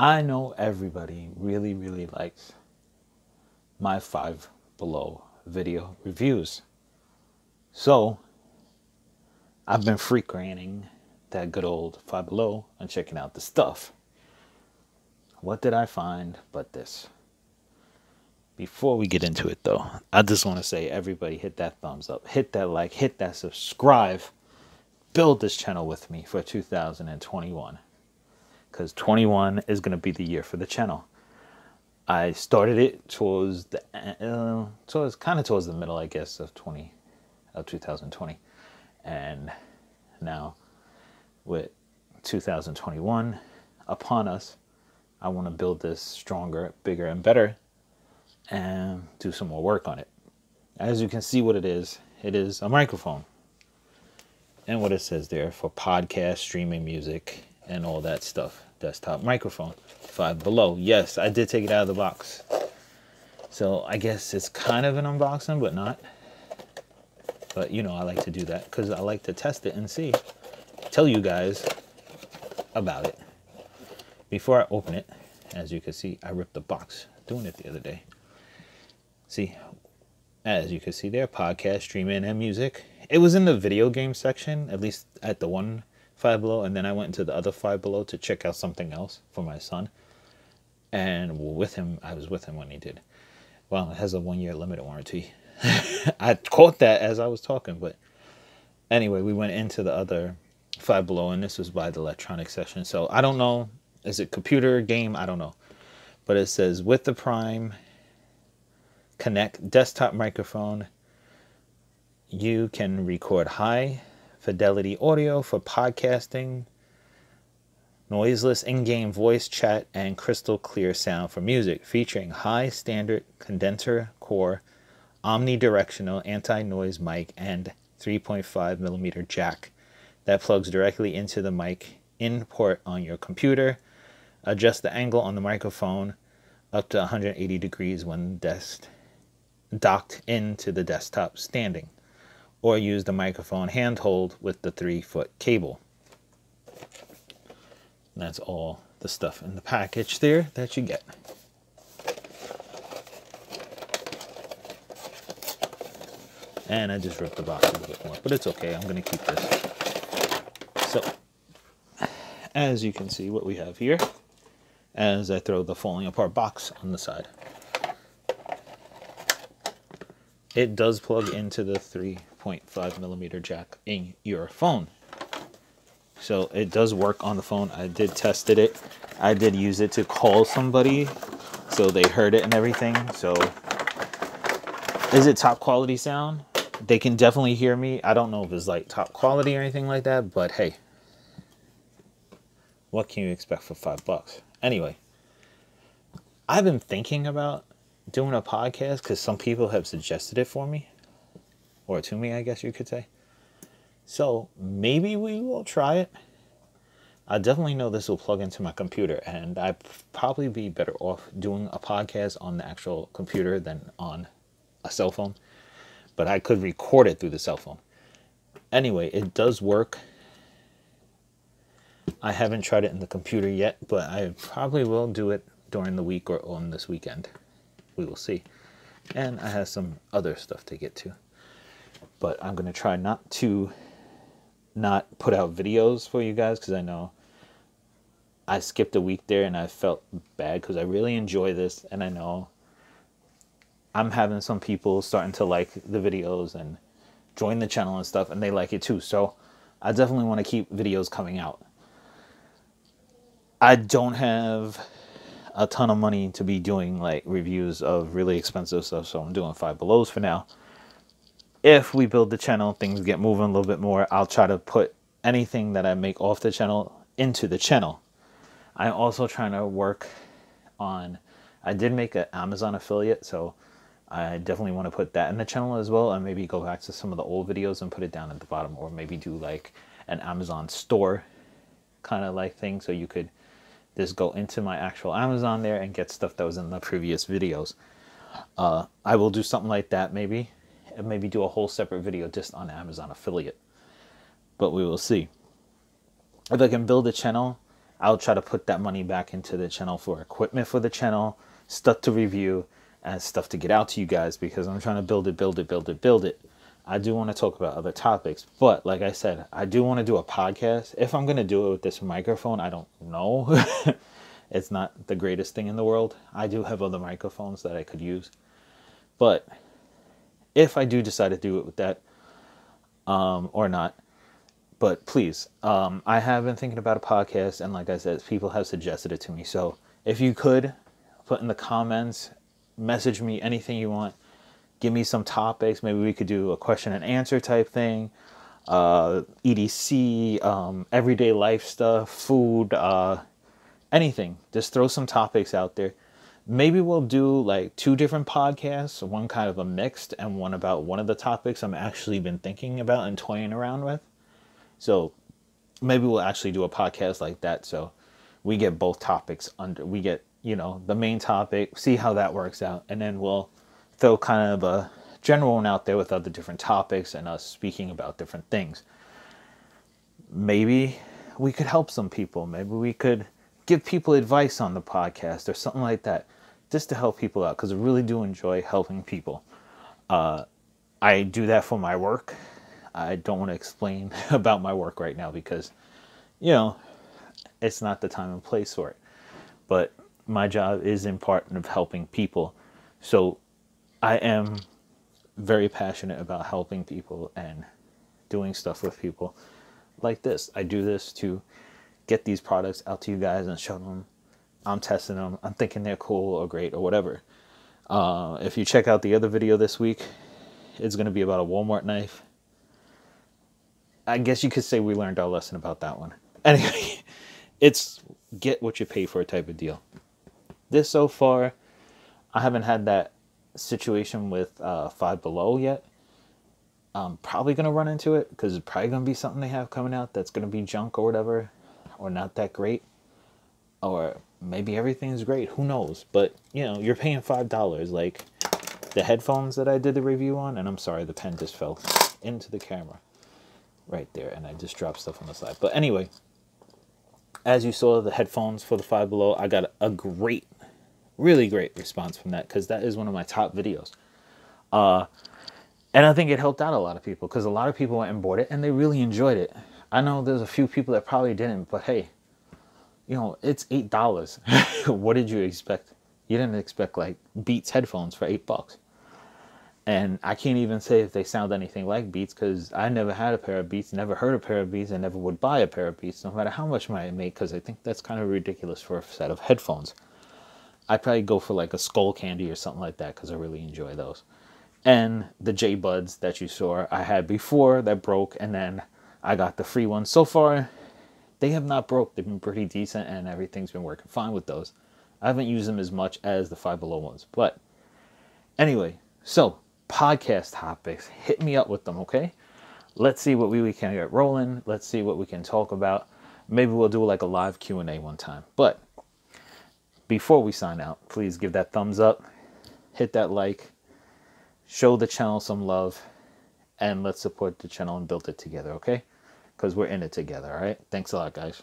I know everybody really, really likes my five below video reviews. So I've been frequenting that good old five below and checking out the stuff. What did I find but this? Before we get into it though, I just want to say everybody hit that thumbs up, hit that like, hit that subscribe, build this channel with me for 2021 because 21 is going to be the year for the channel. I started it towards the uh, towards kind of towards the middle, I guess, of 20 of 2020, and now with 2021 upon us, I want to build this stronger, bigger, and better, and do some more work on it. As you can see, what it is, it is a microphone, and what it says there for podcast, streaming music, and all that stuff desktop microphone. Five below. Yes, I did take it out of the box. So I guess it's kind of an unboxing, but not. But you know, I like to do that because I like to test it and see, tell you guys about it. Before I open it, as you can see, I ripped the box doing it the other day. See, as you can see there, podcast, streaming, and music. It was in the video game section, at least at the one Five Below, and then I went into the other Five Below to check out something else for my son. And with him, I was with him when he did. Well, it has a one year limit warranty. I caught that as I was talking, but anyway, we went into the other Five Below, and this was by the electronic section. So I don't know. Is it computer game? I don't know. But it says with the Prime Connect desktop microphone, you can record high fidelity audio for podcasting, noiseless in game voice chat, and crystal clear sound for music, featuring high standard condenser core, omnidirectional anti noise mic, and 3.5 millimeter jack that plugs directly into the mic in port on your computer. Adjust the angle on the microphone up to 180 degrees when desk docked into the desktop standing or use the microphone handhold with the three foot cable. And that's all the stuff in the package there that you get. And I just ripped the box a little bit more, but it's okay. I'm going to keep this. So, as you can see what we have here, as I throw the falling apart box on the side. It does plug into the 3.5 millimeter jack in your phone. So it does work on the phone. I did tested it. I did use it to call somebody so they heard it and everything. So is it top quality sound? They can definitely hear me. I don't know if it's like top quality or anything like that, but hey, what can you expect for five bucks? Anyway, I've been thinking about doing a podcast because some people have suggested it for me or to me, I guess you could say. So maybe we will try it. I definitely know this will plug into my computer, and I'd probably be better off doing a podcast on the actual computer than on a cell phone. But I could record it through the cell phone. Anyway, it does work. I haven't tried it in the computer yet, but I probably will do it during the week or on this weekend. We will see. And I have some other stuff to get to but I'm going to try not to not put out videos for you guys because I know I skipped a week there and I felt bad because I really enjoy this and I know I'm having some people starting to like the videos and join the channel and stuff and they like it too. So I definitely want to keep videos coming out. I don't have a ton of money to be doing like reviews of really expensive stuff, so I'm doing five belows for now if we build the channel, things get moving a little bit more, I'll try to put anything that I make off the channel into the channel. I'm also trying to work on, I did make an Amazon affiliate, so I definitely want to put that in the channel as well and maybe go back to some of the old videos and put it down at the bottom or maybe do like an Amazon store kind of like thing so you could just go into my actual Amazon there and get stuff that was in the previous videos. Uh, I will do something like that maybe and maybe do a whole separate video just on Amazon affiliate. But we will see. If I can build a channel, I'll try to put that money back into the channel for equipment for the channel, stuff to review, and stuff to get out to you guys because I'm trying to build it, build it, build it, build it. I do want to talk about other topics, but like I said, I do want to do a podcast. If I'm going to do it with this microphone, I don't know. it's not the greatest thing in the world. I do have other microphones that I could use. But if I do decide to do it with that um, or not, but please, um, I have been thinking about a podcast, and like I said, people have suggested it to me. So if you could put in the comments, message me anything you want, give me some topics. Maybe we could do a question and answer type thing, uh, EDC, um, everyday life stuff, food, uh, anything. Just throw some topics out there. Maybe we'll do like two different podcasts, one kind of a mixed and one about one of the topics I'm actually been thinking about and toying around with. So maybe we'll actually do a podcast like that. So we get both topics under, we get, you know, the main topic, see how that works out. And then we'll throw kind of a general one out there with other different topics and us speaking about different things. Maybe we could help some people. Maybe we could give people advice on the podcast or something like that just to help people out because I really do enjoy helping people. Uh, I do that for my work I don't want to explain about my work right now because, you know, it's not the time and place for it. But my job is in part of helping people. So I am very passionate about helping people and doing stuff with people like this. I do this to get these products out to you guys and show them I'm testing them. I'm thinking they're cool or great or whatever. Uh, if you check out the other video this week, it's going to be about a Walmart knife I guess you could say we learned our lesson about that one. Anyway, it's get what you pay for type of deal. This so far, I haven't had that situation with uh, Five Below yet. I'm probably gonna run into it because it's probably gonna be something they have coming out that's gonna be junk or whatever, or not that great, or maybe everything's great. Who knows? But you know, you're paying five dollars. Like the headphones that I did the review on, and I'm sorry, the pen just fell into the camera right there and I just dropped stuff on the side. But anyway, as you saw the headphones for the Five Below, I got a great, really great response from that because that is one of my top videos. Uh, and I think it helped out a lot of people because a lot of people went and bought it and they really enjoyed it. I know there's a few people that probably didn't, but hey, you know, it's eight dollars. what did you expect? You didn't expect like Beats headphones for eight bucks. And I can't even say if they sound anything like Beats because I never had a pair of Beats, never heard a pair of Beats, and never would buy a pair of Beats, no matter how much money I make, because I think that's kind of ridiculous for a set of headphones. I'd probably go for like a Skullcandy or something like that because I really enjoy those. And the JBuds that you saw, I had before that broke, and then I got the free ones. So far, they have not broke. They've been pretty decent, and everything's been working fine with those. I haven't used them as much as the Five Below ones, but anyway, so podcast topics, hit me up with them, okay? Let's see what we, we can get rolling. Let's see what we can talk about. Maybe we'll do like a live Q&A one time. But before we sign out, please give that thumbs up, hit that like, show the channel some love, and let's support the channel and build it together, okay? Because we're in it together, all right? Thanks a lot, guys.